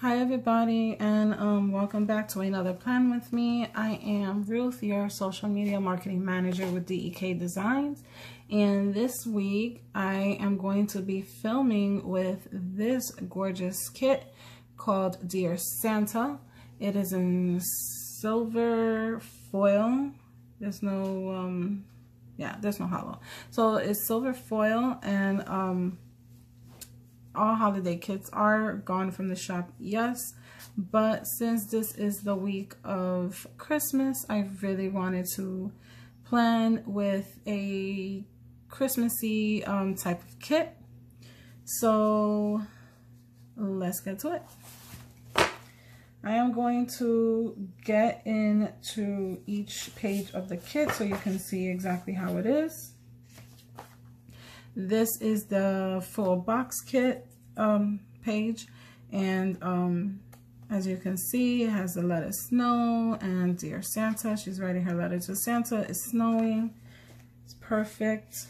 Hi everybody and um, welcome back to another plan with me. I am Ruth, your social media marketing manager with DEK Designs. And this week I am going to be filming with this gorgeous kit called Dear Santa. It is in silver foil. There's no, um, yeah, there's no holo. So it's silver foil and um, all holiday kits are gone from the shop, yes. But since this is the week of Christmas, I really wanted to plan with a Christmassy um, type of kit. So let's get to it. I am going to get into each page of the kit so you can see exactly how it is. This is the full box kit um, page. And um, as you can see, it has the Let It Snow and Dear Santa. She's writing her letter to Santa. It's snowing. It's perfect.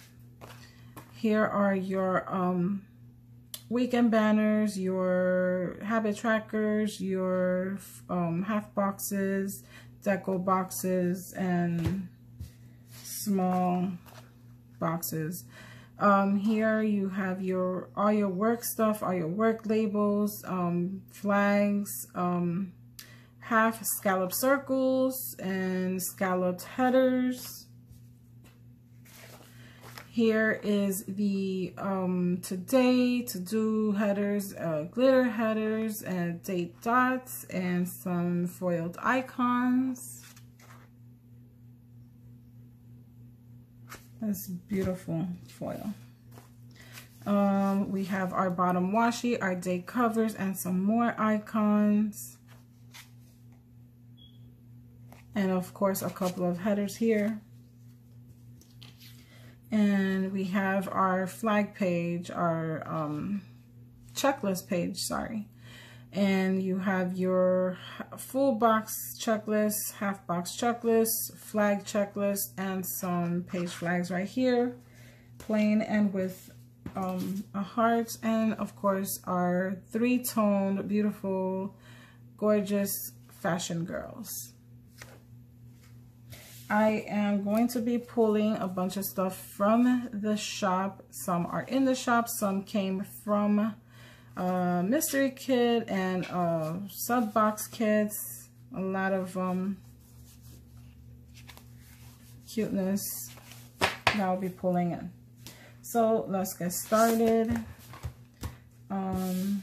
Here are your um, weekend banners, your habit trackers, your um, half boxes, deco boxes, and small boxes. Um, here you have your all your work stuff, all your work labels, um, flags, um, half scallop circles, and scalloped headers. Here is the um, today, to-do headers, uh, glitter headers, and date dots, and some foiled icons. That's beautiful foil. Um, we have our bottom washi, our day covers, and some more icons. And of course, a couple of headers here. And we have our flag page, our um, checklist page, sorry and you have your full box checklist, half box checklist, flag checklist, and some page flags right here, plain and with um, a heart, and of course our three-toned, beautiful, gorgeous fashion girls. I am going to be pulling a bunch of stuff from the shop. Some are in the shop, some came from uh, mystery kit and uh, sub box kits. A lot of um, cuteness that I'll be pulling in. So let's get started. Um,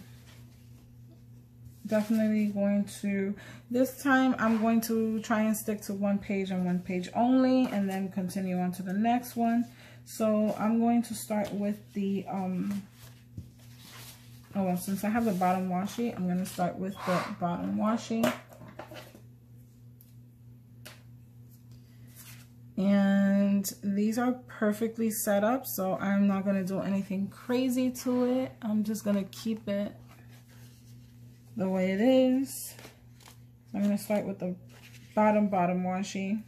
definitely going to, this time I'm going to try and stick to one page and one page only and then continue on to the next one. So I'm going to start with the um, Oh, well, since I have the bottom washi, I'm going to start with the bottom washi. And these are perfectly set up, so I'm not going to do anything crazy to it. I'm just going to keep it the way it is. I'm going to start with the bottom, bottom washi.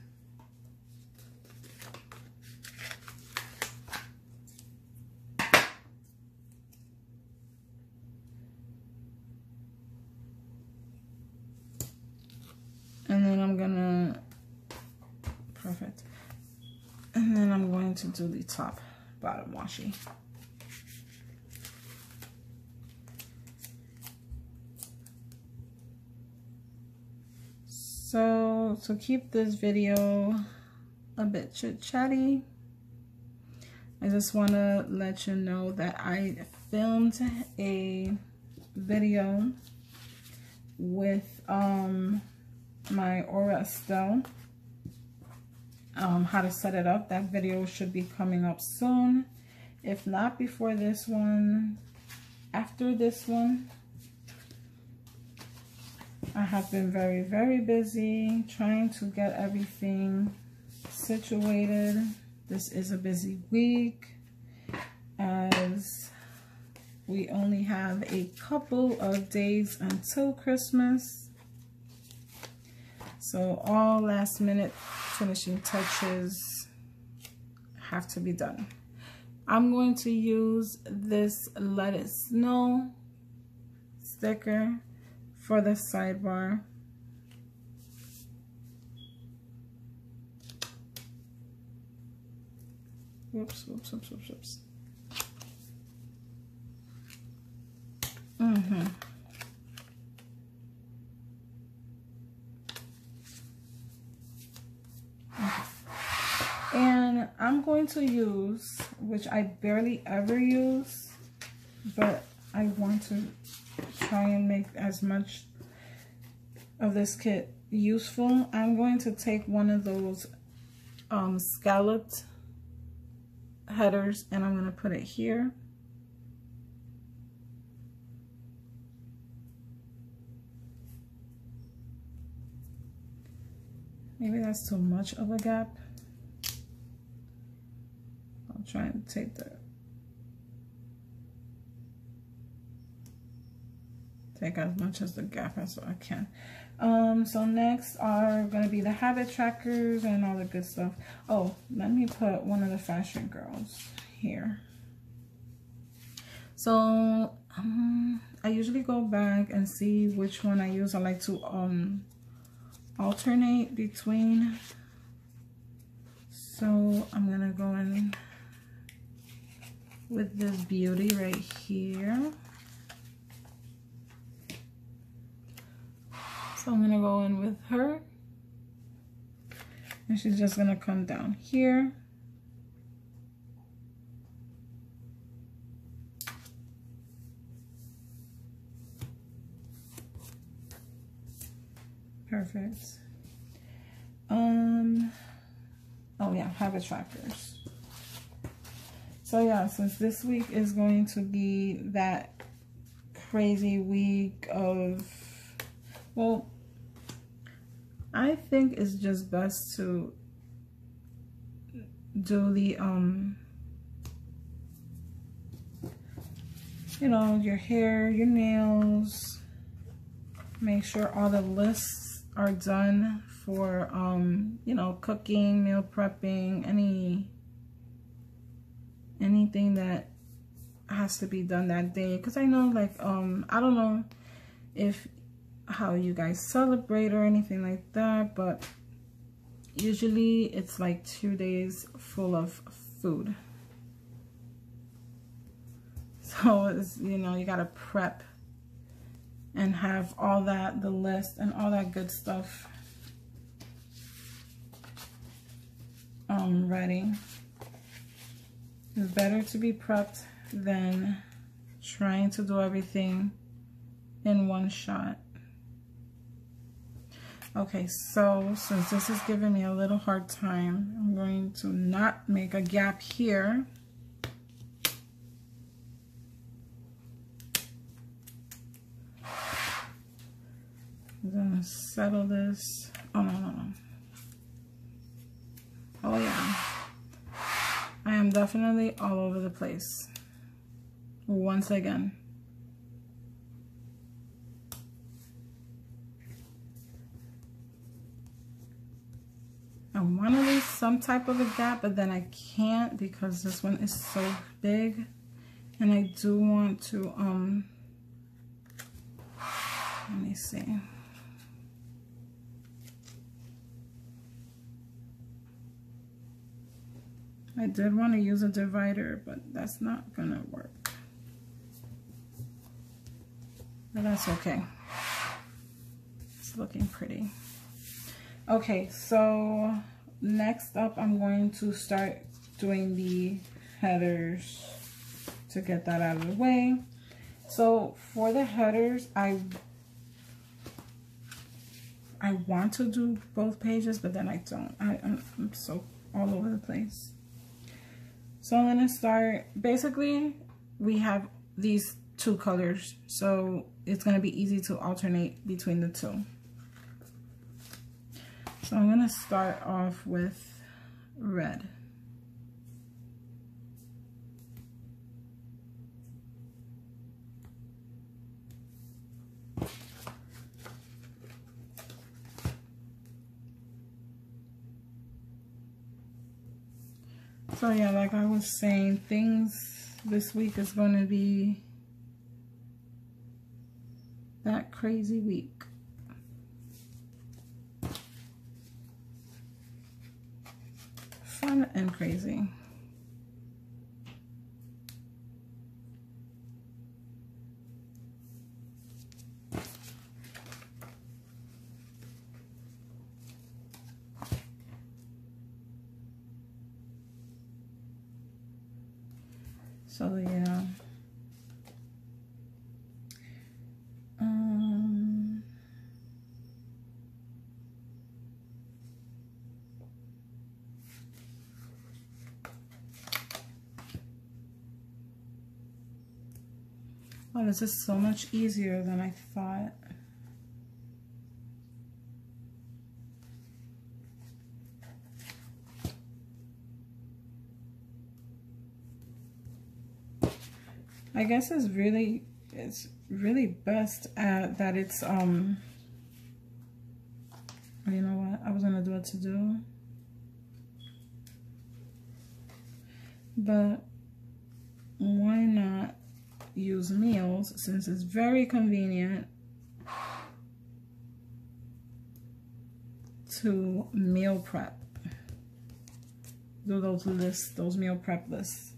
to do the top bottom washi. So to keep this video a bit chit chatty, I just want to let you know that I filmed a video with um, my Aura Estelle um, how to set it up. That video should be coming up soon. If not before this one, after this one. I have been very, very busy trying to get everything situated. This is a busy week as we only have a couple of days until Christmas. So all last minute finishing touches have to be done. I'm going to use this Let It Snow sticker for the sidebar. Whoops, whoops, whoops, whoops, whoops. Mm-hmm. And I'm going to use, which I barely ever use, but I want to try and make as much of this kit useful. I'm going to take one of those um, scalloped headers and I'm going to put it here. Maybe that's too much of a gap. Try and take the take as much as the gap as I can. Um, so next are to be the habit trackers and all the good stuff. Oh, let me put one of the fashion girls here. So um, I usually go back and see which one I use. I like to um, alternate between. So I'm to go in with this beauty right here. So I'm gonna go in with her. And she's just gonna come down here. Perfect. Um, oh yeah, habit trackers. So yeah, since this week is going to be that crazy week of, well, I think it's just best to do the, um, you know, your hair, your nails, make sure all the lists are done for, um, you know, cooking, meal prepping, any, anything that has to be done that day. Because I know, like, um, I don't know if how you guys celebrate or anything like that, but usually it's like two days full of food. So it's, you know, you got to prep and have all that, the list and all that good stuff um, ready. It's better to be prepped than trying to do everything in one shot. Okay, so since this is giving me a little hard time, I'm going to not make a gap here. I'm gonna settle this. Oh, no, no, no. Oh, yeah. I am definitely all over the place. Once again. I want to leave some type of a gap, but then I can't because this one is so big. And I do want to, um, let me see. I did want to use a divider, but that's not going to work. But that's okay. It's looking pretty. Okay, so next up I'm going to start doing the headers to get that out of the way. So for the headers, I I want to do both pages, but then I don't. I, I'm so all over the place. So I'm going to start, basically, we have these two colors. So it's going to be easy to alternate between the two. So I'm going to start off with red. So yeah, like I was saying, things this week is going to be that crazy week. Fun and crazy. So yeah. Um, oh, this is so much easier than I thought. I guess it's really it's really best at that it's um you know what I was gonna do what to do but why use meals since it's very convenient to meal prep do those lists those meal prep lists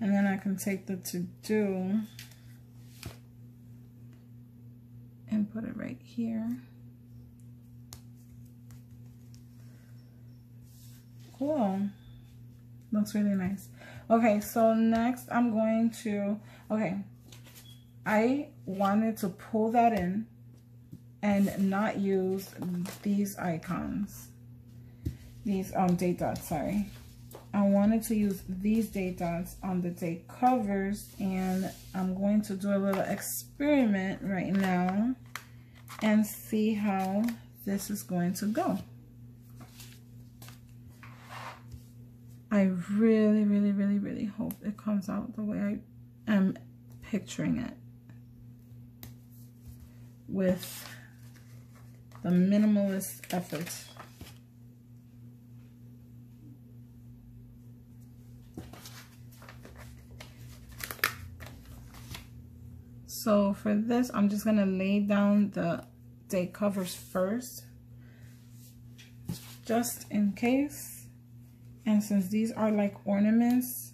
and then I can take the to-do and put it right here. Cool. Looks really nice. Okay, so next I'm going to, okay, I wanted to pull that in and not use these icons. These um date dots, sorry. I wanted to use these date dots on the date covers and I'm going to do a little experiment right now and see how this is going to go. I really, really, really, really hope it comes out the way I am picturing it with the minimalist effort. So for this, I'm just going to lay down the day covers first, just in case. And since these are like ornaments,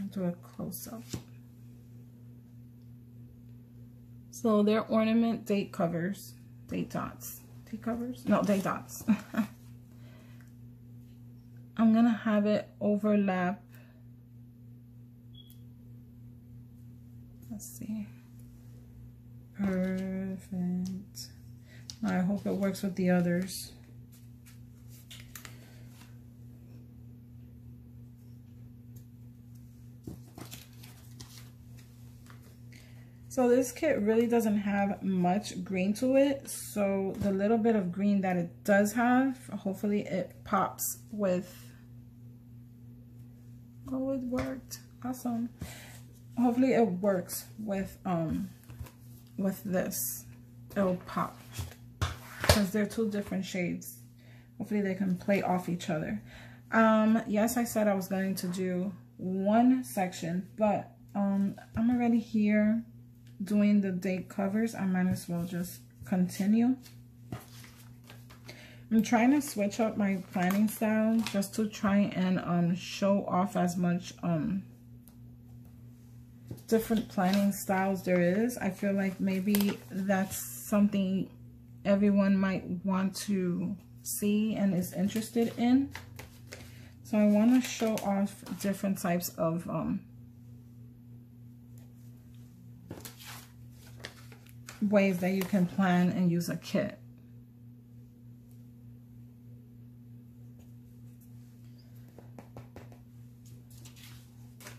I'll do a close-up. So they're ornament date covers, date dots, date covers? No, date dots. I'm going to have it overlap. Let's see. Perfect. I hope it works with the others. So this kit really doesn't have much green to it. So the little bit of green that it does have, hopefully it pops with, oh, it worked. Awesome. Hopefully it works with um with this. It'll pop because they're two different shades. Hopefully they can play off each other. Um, yes, I said I was going to do one section, but um, I'm already here doing the date covers. I might as well just continue. I'm trying to switch up my planning style just to try and um, show off as much um, different planning styles there is. I feel like maybe that's something everyone might want to see and is interested in. So I want to show off different types of um, ways that you can plan and use a kit.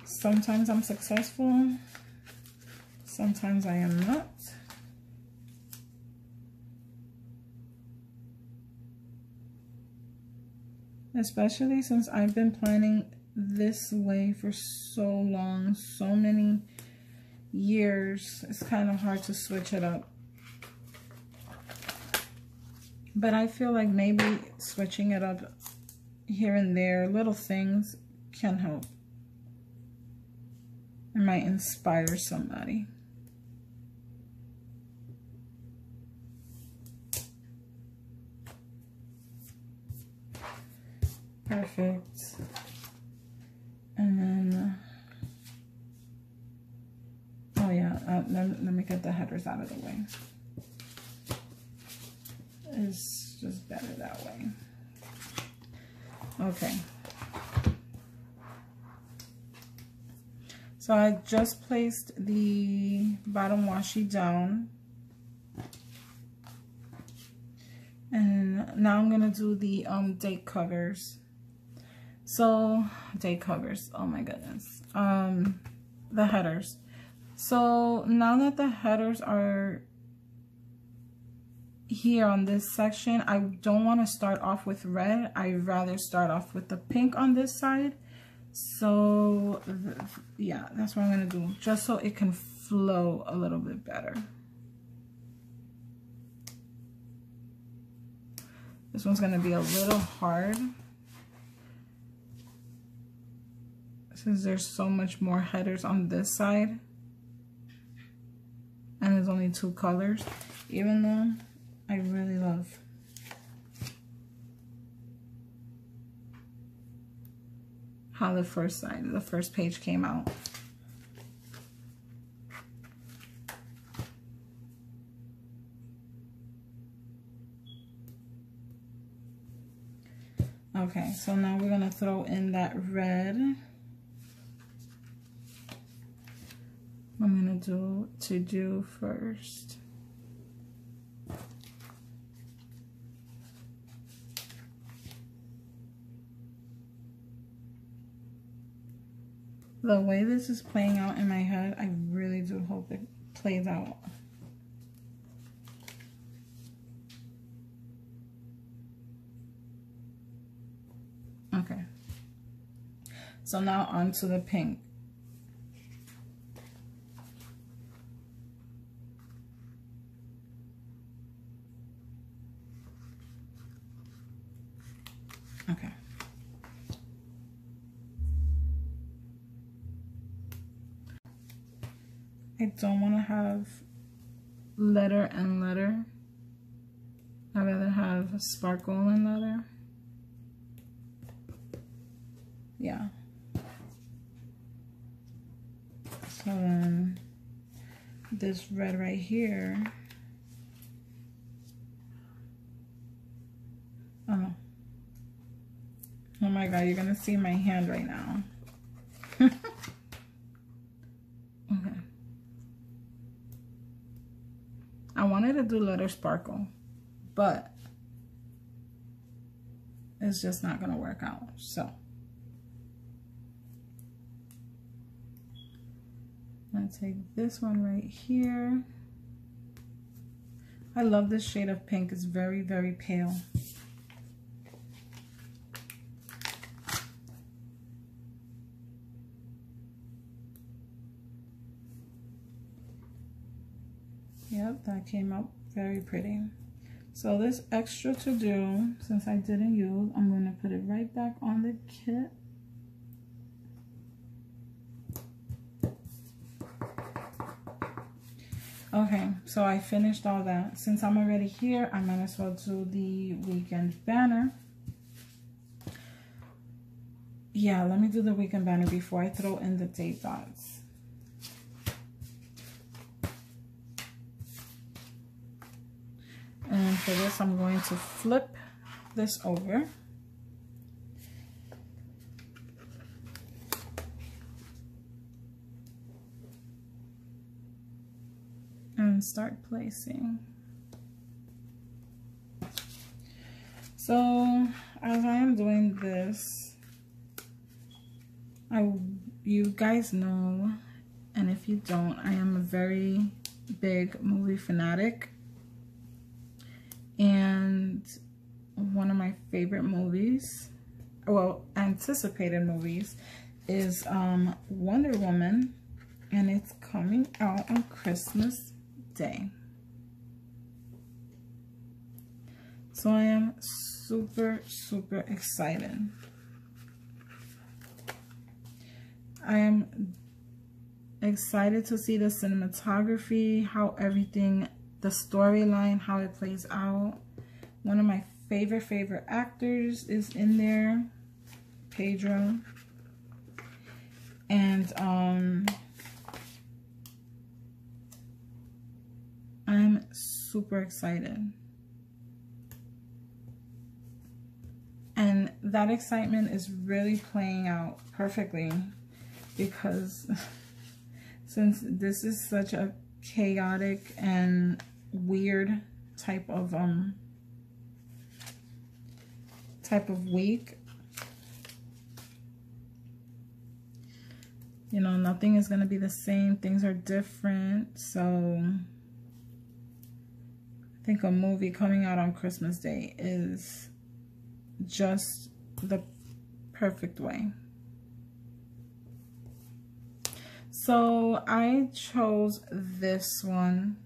Sometimes I'm successful, sometimes I am not. Especially since I've been planning this way for so long, so many years. It's kind of hard to switch it up. But I feel like maybe switching it up here and there, little things can help. It might inspire somebody. Perfect. And then uh, let, let me get the headers out of the way. It's just better that way. Okay. So I just placed the bottom washi down. And now I'm going to do the um, date covers. So, date covers. Oh my goodness. Um, the headers. So now that the headers are here on this section, I don't want to start off with red. I'd rather start off with the pink on this side. So yeah that's what I'm gonna do just so it can flow a little bit better. This one's gonna be a little hard. Since there's so much more headers on this side and there's only two colors even though I really love how the first side, the first page came out. Okay, so now we're gonna throw in that red. I'm gonna do to do first. the way this is playing out in my head, I really do hope it plays out. Okay. So now on to the pink. Okay. I don't want to have letter and letter. I'd rather have sparkle and letter. Yeah. So then this red right here. Oh. Oh my god, you're gonna see my hand right now. Do letter sparkle, but it's just not going to work out. So I'm going to take this one right here. I love this shade of pink. It's very, very pale. Came out very pretty. So this extra to do, since I didn't use, I'm going to put it right back on the kit. Okay, so I finished all that. Since I'm already here, I might as well do the weekend banner. Yeah, let me do the weekend banner before I throw in the date dots. And for this, I'm going to flip this over. And start placing. So as I am doing this, I you guys know, and if you don't, I am a very big movie fanatic and one of my favorite movies, well, anticipated movies, is um, Wonder Woman, and it's coming out on Christmas Day. So I am super, super excited. I am excited to see the cinematography, how everything the storyline, how it plays out. One of my favorite, favorite actors is in there. Pedro. And um, I'm super excited. And that excitement is really playing out perfectly because since this is such a chaotic and weird type of um type of week. You know nothing is going to be the same. Things are different. So I think a movie coming out on Christmas Day is just the perfect way. So I chose this one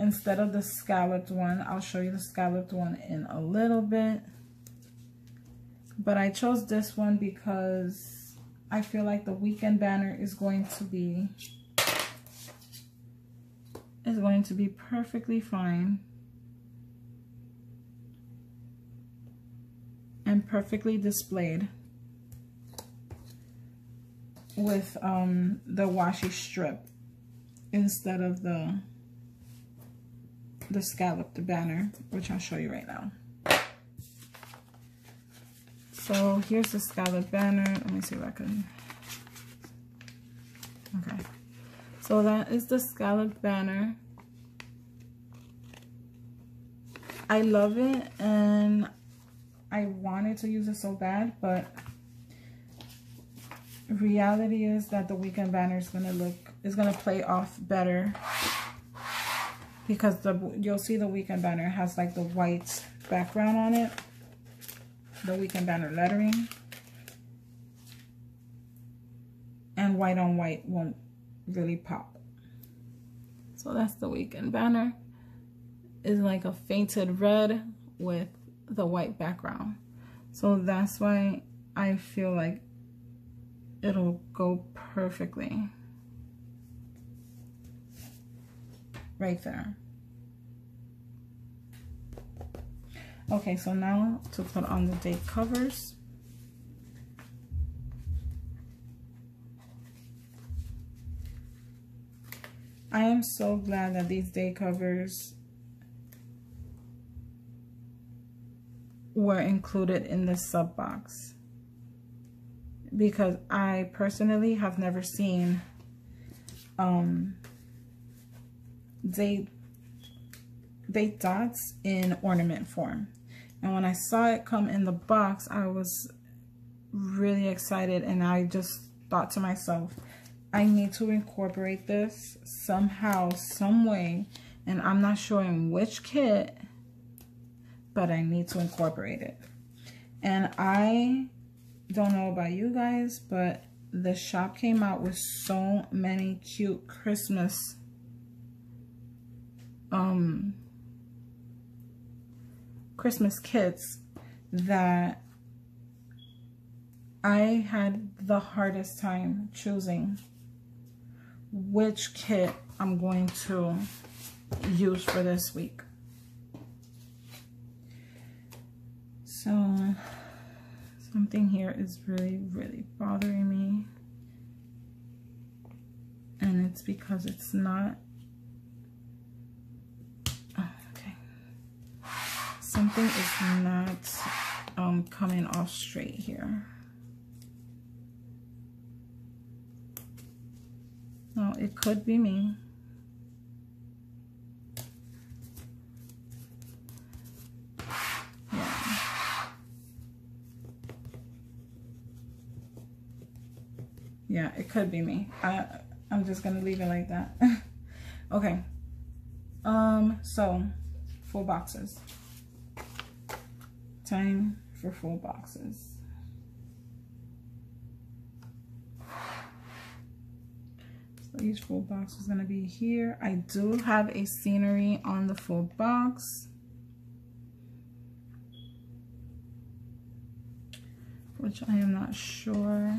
instead of the scalloped one. I'll show you the scalloped one in a little bit. But I chose this one because I feel like the weekend banner is going to be is going to be perfectly fine. And perfectly displayed with um, the washi strip instead of the the scallop, the banner, which I'll show you right now. So here's the scallop banner. Let me see if I can. Okay. So that is the scallop banner. I love it and I wanted to use it so bad, but reality is that the weekend banner is going to look, is going to play off better because the you'll see the weekend banner has like the white background on it. The weekend banner lettering. And white on white won't really pop. So that's the weekend banner. Is like a fainted red with the white background. So that's why I feel like it'll go perfectly. Right there. Okay, so now to put on the date covers. I am so glad that these day covers were included in the sub box because I personally have never seen um, date, they dots in ornament form. And when I saw it come in the box, I was really excited and I just thought to myself, I need to incorporate this somehow, some way, and I'm not sure in which kit, but I need to incorporate it. And I don't know about you guys, but the shop came out with so many cute Christmas um Christmas kits that I had the hardest time choosing which kit I'm going to use for this week. So something here is really, really bothering me. And it's because it's not, oh, okay. Something is not um, coming off straight here. No, it could be me. Yeah, it could be me. I, I'm just to leave it like that. okay. Um, so, four boxes. Time for full boxes. So each full box is going to be here. I do have a scenery on the full box. Which I am not sure.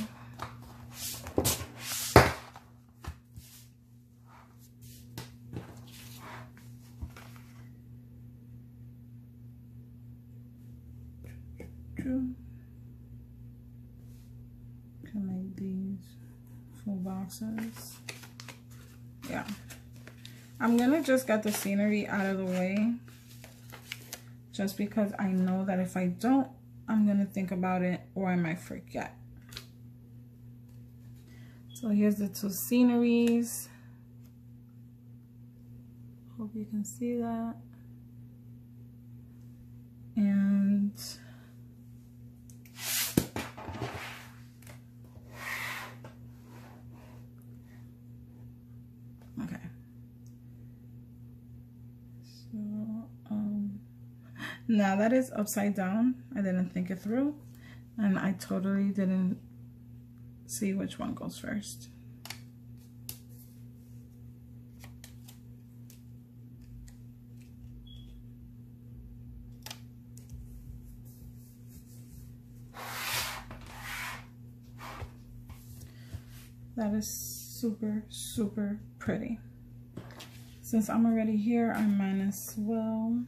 Yeah. I'm going to just get the scenery out of the way. Just because I know that if I don't, I'm going to think about it or I might forget. So here's the two sceneries. Hope you can see that. And okay. So um now that is upside down. I didn't think it through and I totally didn't see which one goes first. That is super, super pretty. Since I'm already here, I might as well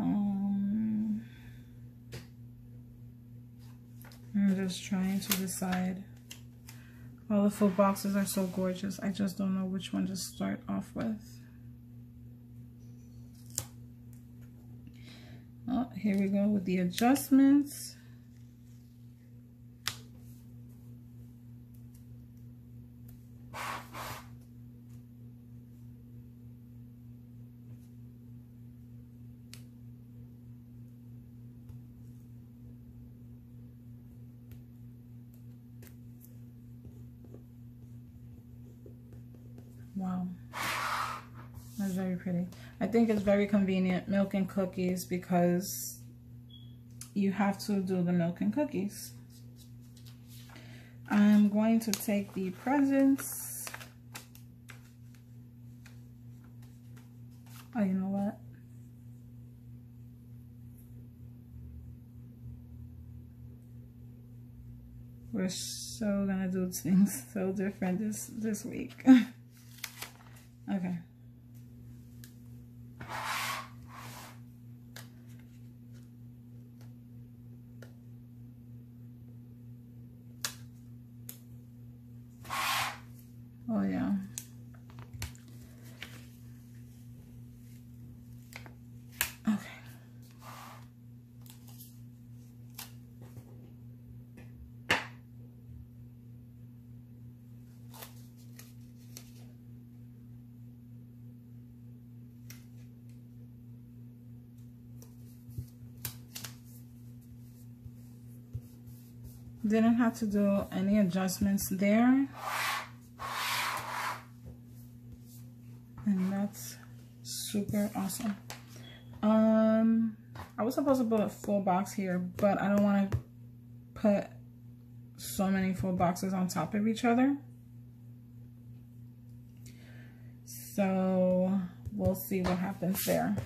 Um, I'm just trying to decide. All the full boxes are so gorgeous. I just don't know which one to start off with. Oh, here we go with the adjustments. Wow. That's very pretty. I think it's very convenient, milk and cookies, because you have to do the milk and cookies. I'm going to take the presents. Oh, you know what? We're so gonna do things so different this this week. Okay. Oh yeah. Didn't have to do any adjustments there. And that's super awesome. Um i was supposed to put a full box here but i don't want to put so many full boxes on top of each other. So we'll see what happens there.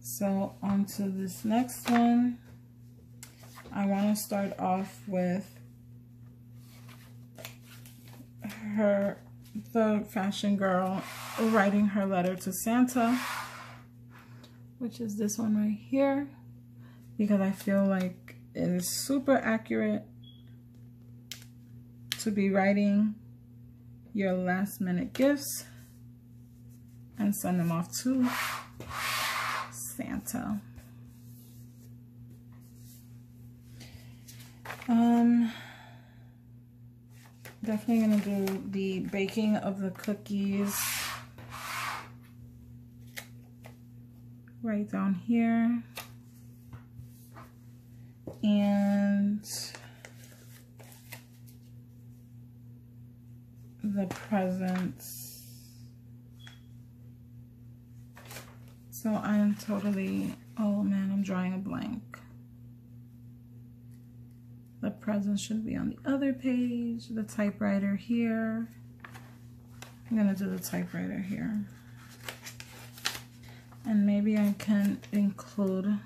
So on to this next one I want to start off with her, the fashion girl, writing her letter to Santa, which is this one right here, because I feel like it is super accurate to be writing your last minute gifts and send them off to Santa. Um, definitely gonna do the baking of the cookies right down here. And the presents. So I'm totally, oh man, I'm drawing a blank. The present should be on the other page. The typewriter here. I'm going to do the typewriter here. And maybe I can include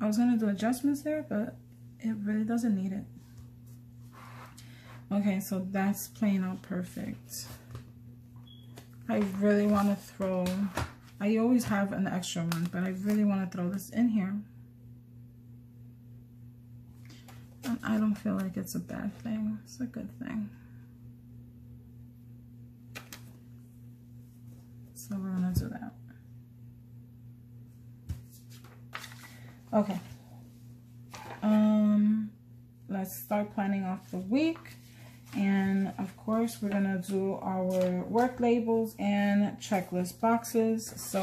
I was going to do adjustments there, but it really doesn't need it. Okay, so that's playing out perfect. I really want to throw, I always have an extra one, but I really want to throw this in here. And I don't feel like it's a bad thing. It's a good thing. So we're going to do that. Okay. Um, let's start planning off the week. And of course, we're gonna do our work labels and checklist boxes. So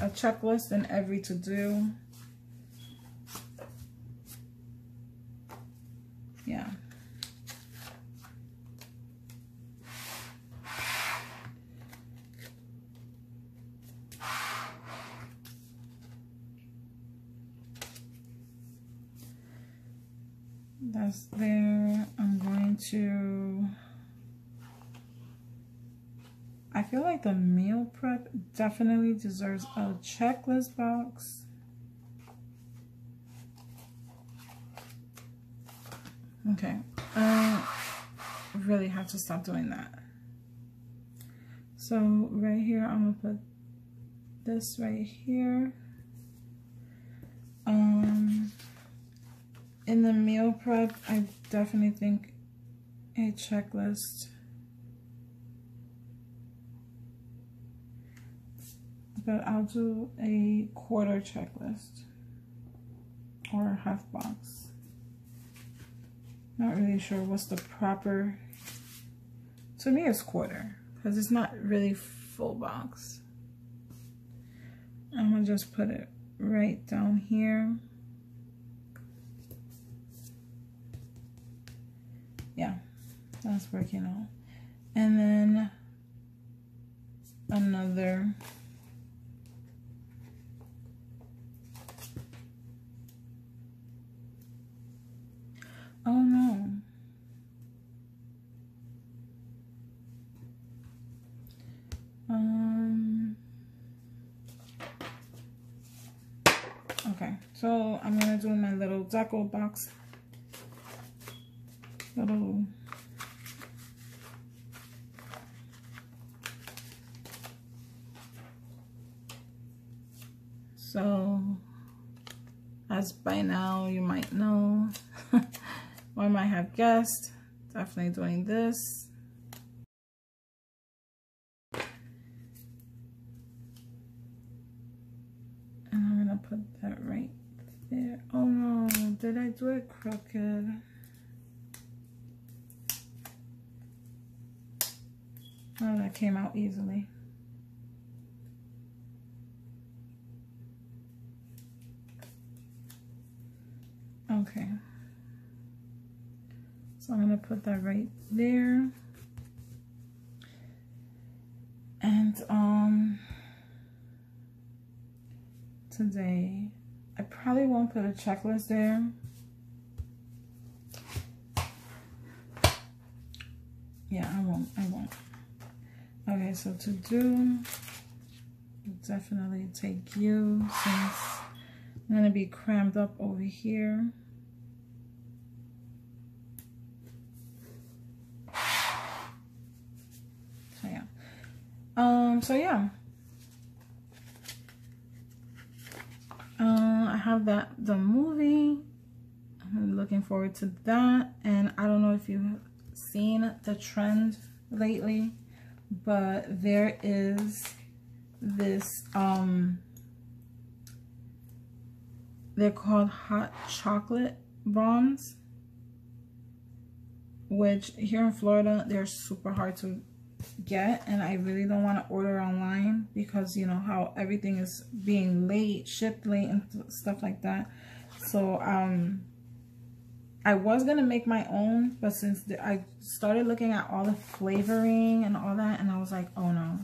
a checklist in every to do. Yeah. That's there. I'm going to... I feel like the meal prep definitely deserves a checklist box. Okay. I really have to stop doing that. So right here, I'm to put this right here. Um in the meal prep, I definitely think a checklist. But I'll do a quarter checklist or half box. Not really sure what's the proper, to me it's quarter because it's not really full box. I'm gonna just put it right down here. yeah, that's working out. And then another Oh no. Um Okay, so I'm gonna little box. Little so as by now you might know or might have guessed definitely doing this and I'm gonna put that right there oh no do it crooked Oh, that came out easily. Okay. So I'm going to put that right there. And um today I probably won't put a checklist there. Yeah, I won't. I won't. Okay, so to do, definitely take you since I'm going to be crammed up over here. So yeah. Um, so yeah. Uh, I have that, the movie. I'm looking forward to that. And I don't know if you've seen the trend lately but there is this um they're called hot chocolate bombs which here in Florida they're super hard to get and I really don't want to order online because you know how everything is being late shipped late and stuff like that. So um I was going to make my own, but since the, I started looking at all the flavoring and all that, and I was like, oh no,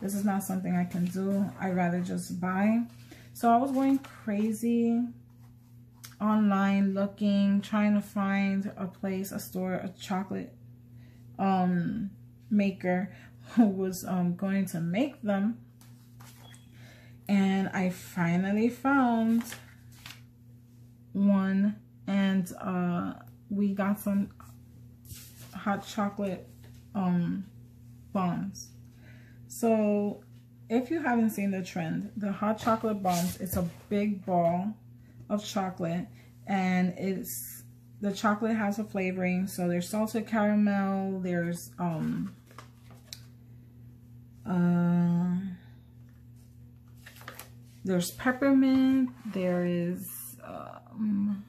this is not something I can do. I'd rather just buy. So I was going crazy online looking, trying to find a place, a store, a chocolate um, maker who was um, going to make them. And I finally found one and uh, we got some hot chocolate um, bombs. So if you haven't seen the trend, the hot chocolate bombs, it's a big ball of chocolate and it's the chocolate has a flavoring. So there's salted caramel, there's um uh, there's peppermint, there is um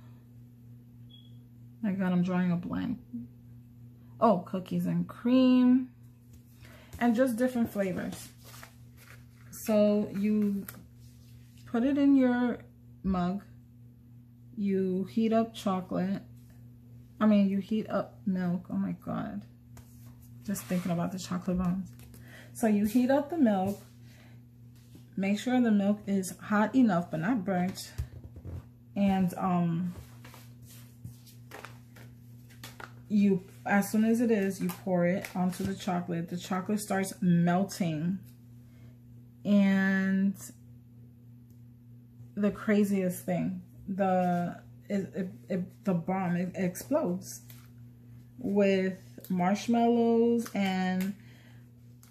my god, I'm drawing a blank. Oh, cookies and cream. And just different flavors. So you put it in your mug. You heat up chocolate. I mean, you heat up milk. Oh my God. Just thinking about the chocolate bombs. So you heat up the milk. Make sure the milk is hot enough, but not burnt. And um, you as soon as it is you pour it onto the chocolate. The chocolate starts melting. And the craziest thing the it, it, it the bomb it, it explodes with marshmallows and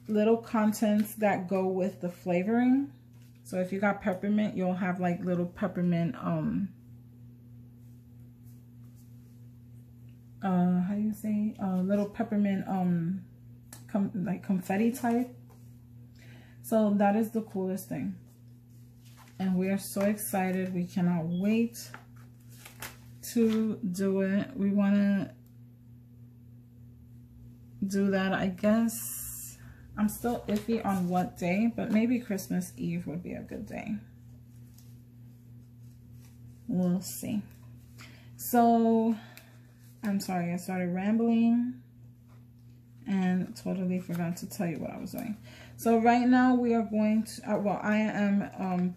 little contents that go with the flavoring. So if you got peppermint you'll have like little peppermint um uh how do you say uh little peppermint um com like confetti type. So that is the coolest thing. And we are so excited. We cannot wait to do it. We want to do that i guess. I'm still iffy on what day but maybe christmas eve would be a good day. We'll see. So I'm sorry, I started rambling and totally forgot to tell you what I was doing. So right now we are going to, uh, well, I am um,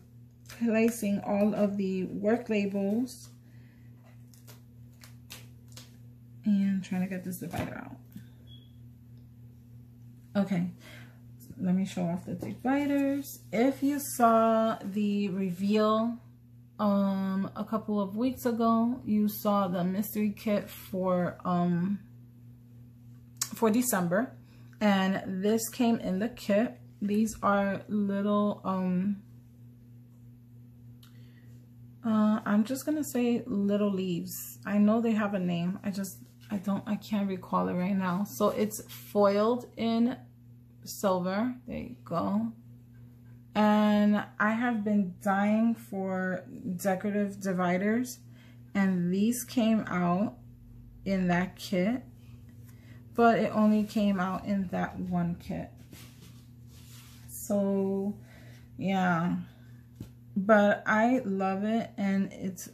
placing all of the work labels and trying to get this divider out. Okay, let me show off the dividers. If you saw the reveal um a couple of weeks ago you saw the mystery kit for um for December. And this came in the kit. These are little um uh I'm just gonna say little leaves. I know they have a name. I just I don't I can't recall it right now. So it's foiled in silver. There you go and I have been dying for decorative dividers. And these came out in that kit but it only came out in that one kit. So yeah. But I love it and it's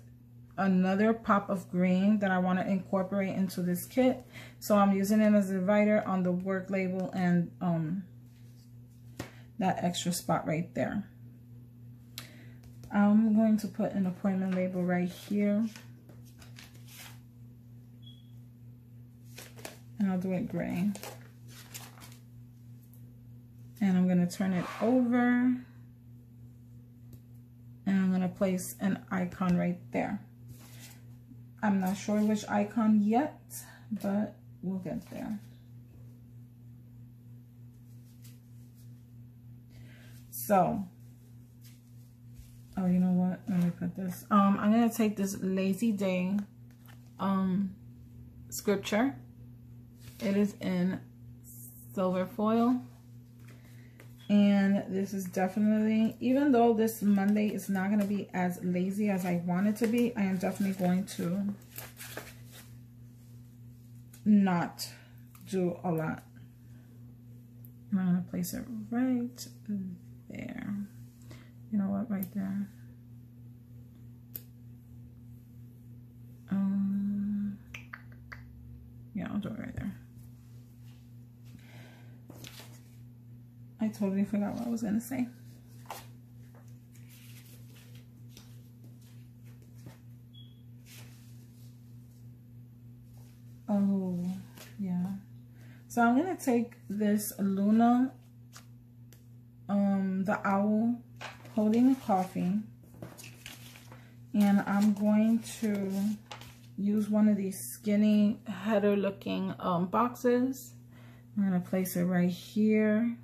another pop of green that I want to incorporate into this kit. So I'm using it as a divider on the work label and um that extra spot right there. I'm going to put an appointment label right here. And I'll do it gray. And I'm going to turn it over. And I'm going to place an icon right there. I'm not sure which icon yet, but we'll get there. So, oh, you know what? Let me put this. Um, I'm going to take this Lazy Day um, scripture. It is in silver foil. And this is definitely, even though this Monday is not going to be as lazy as I want it to be, I am definitely going to not do a lot. I'm going to place it right there. You know what, right there. Um, yeah, I'll do it right there. I totally forgot what I was going to say. Oh, yeah. So I'm going to take this Luna the owl holding the coffee. And I'm going to use one of these skinny header looking um, boxes. I'm going to place it right here.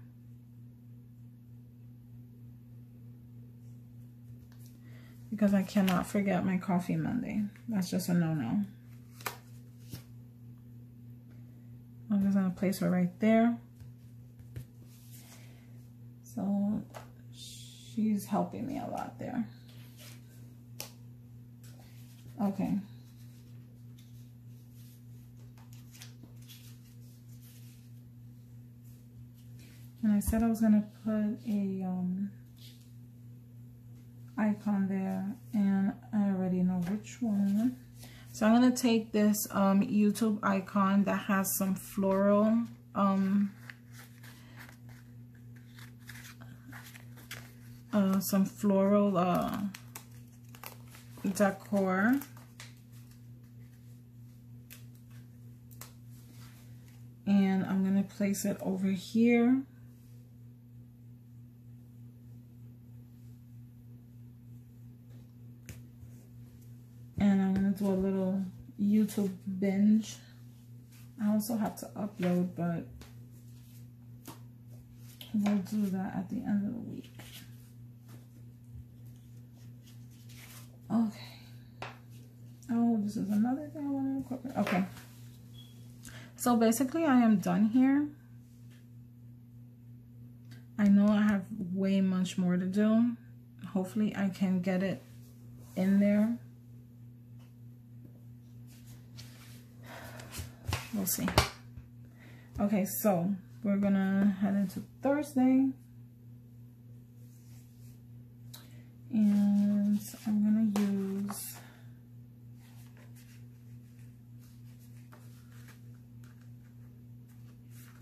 Because I cannot forget my coffee Monday. That's just a no-no. I'm just going to place it right there. So she's helping me a lot there. Okay. And I said I was going to put a um, icon there and I already know which one. So I'm going to take this um, YouTube icon that has some floral um, uh, some floral uh, decor. And I'm going to place it over here. And I'm going to do a little YouTube binge. I also have to upload, but we'll do that at the end of the week. Okay. Oh, this is another thing I want to incorporate. Okay. So basically I am done here. I know I have way much more to do. Hopefully I can get it in there. We'll see. Okay, so we're gonna head into Thursday. And I'm gonna use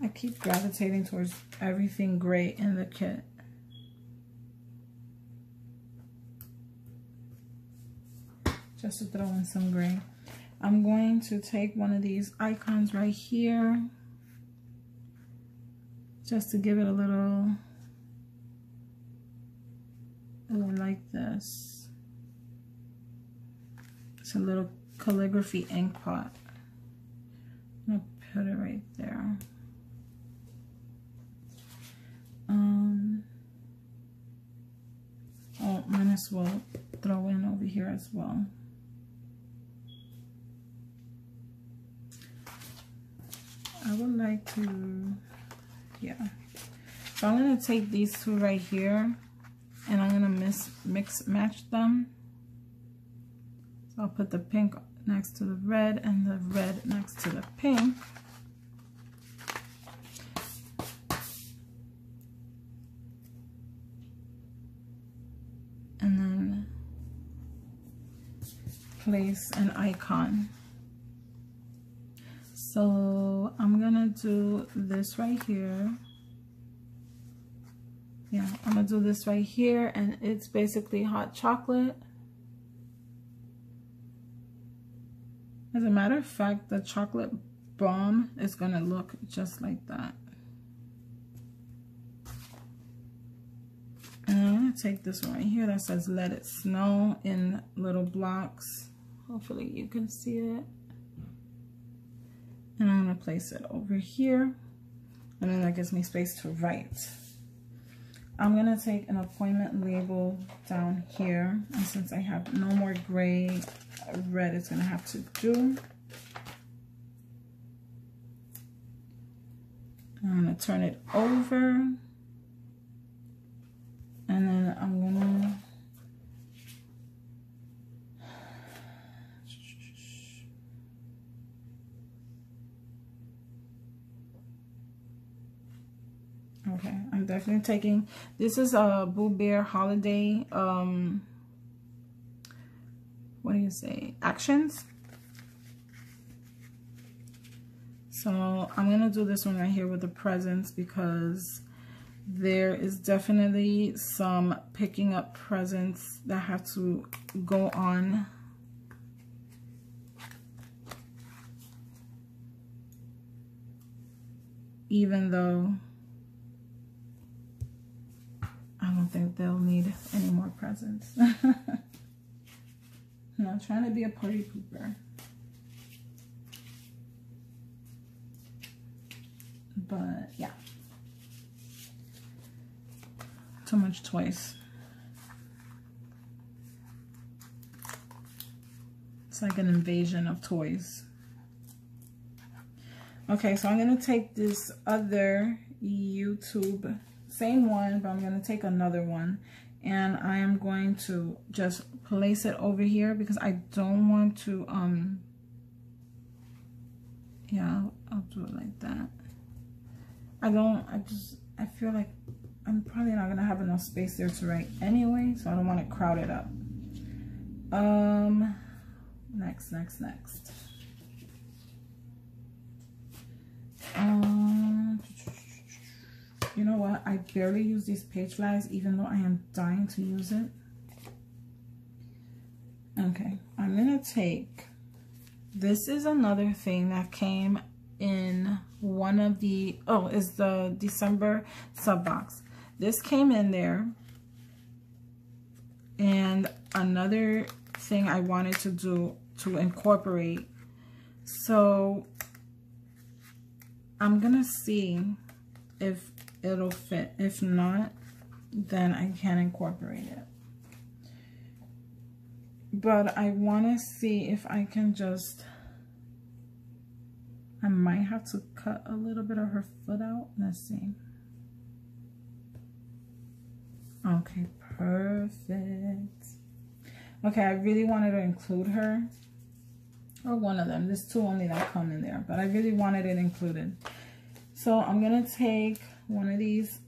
I keep gravitating towards everything gray in the kit. Just to throw in some gray. I'm going to take one of these icons right here. Just to give it a little, oh, like this. It's a little calligraphy ink pot. I'm gonna put it right there. Um, oh, might as well throw in over here as well. I would like to, yeah. So I'm going to take these two right here and I'm going to mix, mix match them. So I'll put the pink next to the red and the red next to the pink. Place an icon. So I'm gonna do this right here. Yeah, I'm gonna do this right here and it's basically hot chocolate. As a matter of fact, the chocolate bomb is gonna look just like that. And I'm gonna take this one right here that says let it snow in little blocks. Hopefully you can see it. And I'm gonna place it over here. And then that gives me space to write. I'm gonna take an appointment label down here. And since I have no more gray, red is gonna have to do. I'm gonna turn it over. And then I'm gonna Okay, Definitely taking, this is a Boo Bear Holiday, um, what do you say, actions. So I'm going to do this one right here with the presents because there is definitely some picking up presents that have to go on even though I don't think they'll need any more presents. I'm trying to be a party pooper. But yeah. too much toys. It's like an invasion of toys. Okay, so I'm going to take this other YouTube same one, but I'm going to take another one. And I am going to just place it over here because I don't want to, um, yeah, I'll, I'll do it like that. I don't, I just, I feel like I'm probably not going to have enough space there to write anyway, so I don't want to crowd it up. Um, next, next, next. Um, you know what? I barely use these page flags, even though I am dying to use it. Okay, I'm going to take, this is another thing that came in one of the, oh, is the December sub box. This came in there. And another thing I wanted to do to incorporate. So I'm going to see if it'll fit. If not, then I can incorporate it. But I want to see if I can just, I might have to cut a little bit of her foot out. Let's see. Okay, perfect. Okay, I really wanted to include her. Or one of them. There's two only that come in there. But I really wanted it included. So I'm going to take one of these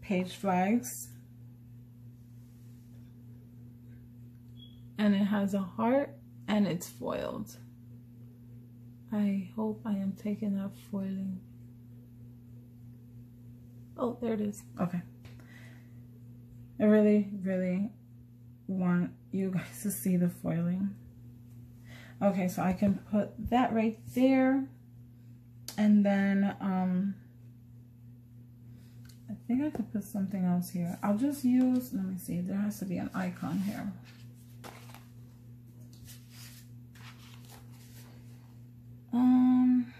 page flags. And it has a heart and it's foiled. I hope I am taking out foiling. Oh, there it is. Okay. I really, really want you guys to see the foiling. Okay, so I can put that right there. And then, um, I think I could put something else here. I'll just use, let me see, there has to be an icon here. Um,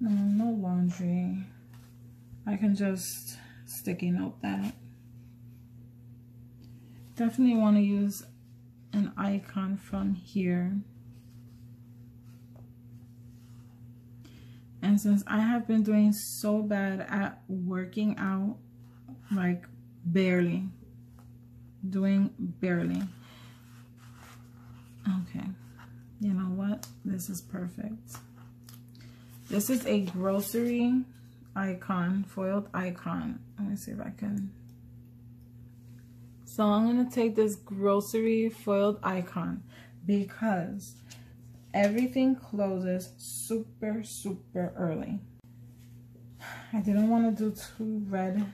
no, no laundry. I can just sticky note that. Definitely want to use an icon from here. And since I have been doing so bad at working out, like barely, doing barely. Okay, you know what? This is perfect. This is a grocery icon, foiled icon. Let me see if I can. So I'm to take this grocery foiled icon because everything closes super, super early. I didn't want to do too red.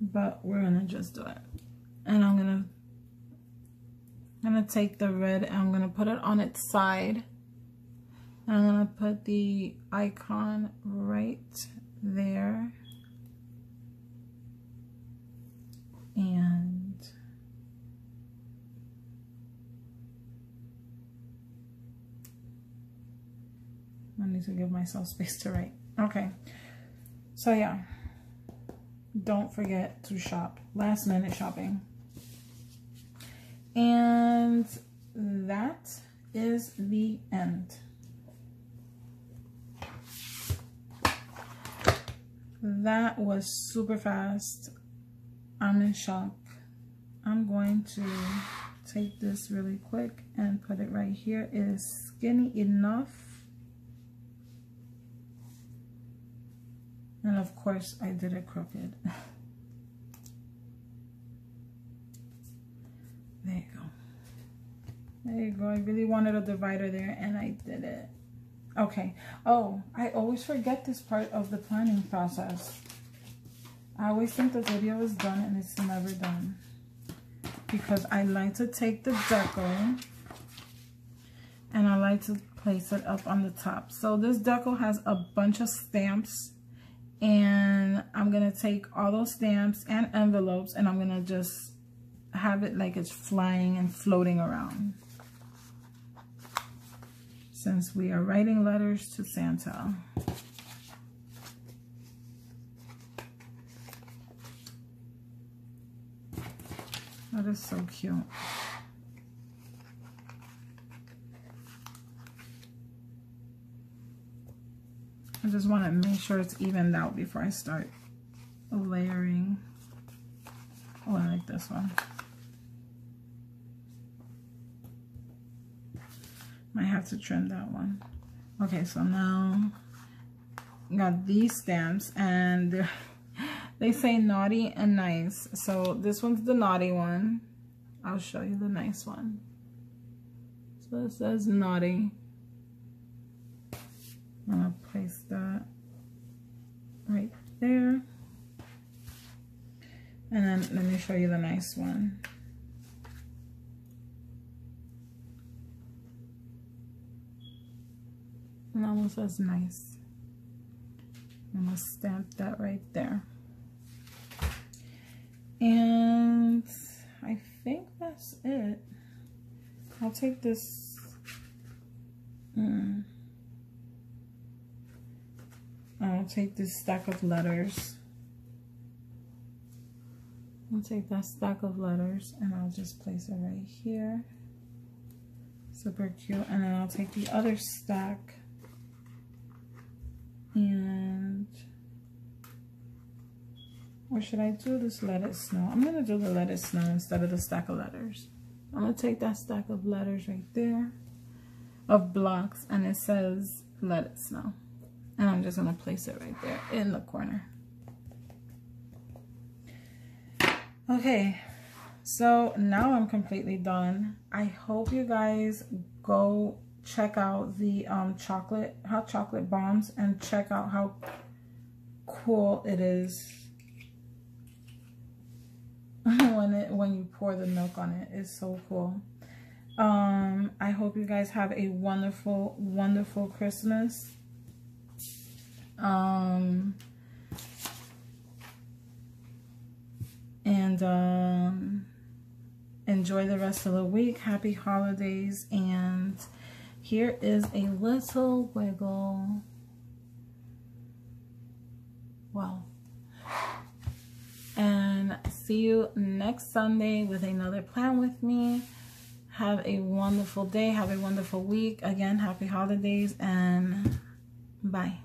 But we're going to just do it. And I'm going to I'm going to take the red and I'm going to put it on its side. And I'm going to put the icon right there. And I need to give myself space to write. Okay. So yeah, don't forget to shop. Last minute shopping. And that is the end. That was super fast. I'm in shock. I'm going to take this really quick and put it right here. It is skinny enough. And of course, I did it crooked. There you go. There you go. I really wanted a divider there and I did it. Okay. Oh, I always forget this part of the planning process. I always think the video is done and it's never done. Because I like to take the deco and I like to place it up on the top. So this deco has a bunch of stamps and I'm going to take all those stamps and envelopes and I'm going to just have it like it's flying and floating around. Since we are writing letters to Santa. That is so cute. I just want to make sure it's evened out before I start layering. Oh, I like this one. Might have to trim that one. Okay, so now got these stamps and they say naughty and nice. So this one's the naughty one. I'll show you the nice one. So it says naughty. I'm gonna place that right there. And then let me show you the nice one. And almost says nice. I'm gonna stamp that right there. And I think that's it. I'll take this. Hmm. I'll take this stack of letters. I'll take that stack of letters and I'll just place it right here. Super cute. And then I'll take the other stack and or should I do this let it snow? I'm gonna do the let it snow instead of the stack of letters. I'm gonna take that stack of letters right there of blocks and it says let it snow. And I'm just gonna place it right there in the corner. Okay, so now I'm completely done. I hope you guys go check out the um, chocolate, hot chocolate bombs and check out how cool it is when it when you pour the milk on it. It's so cool. Um, I hope you guys have a wonderful, wonderful Christmas. Um, and um, enjoy the rest of the week. Happy holidays. And here is a little wiggle. Wow. And see you next Sunday with another plan with me. Have a wonderful day. Have a wonderful week. Again, happy holidays and bye.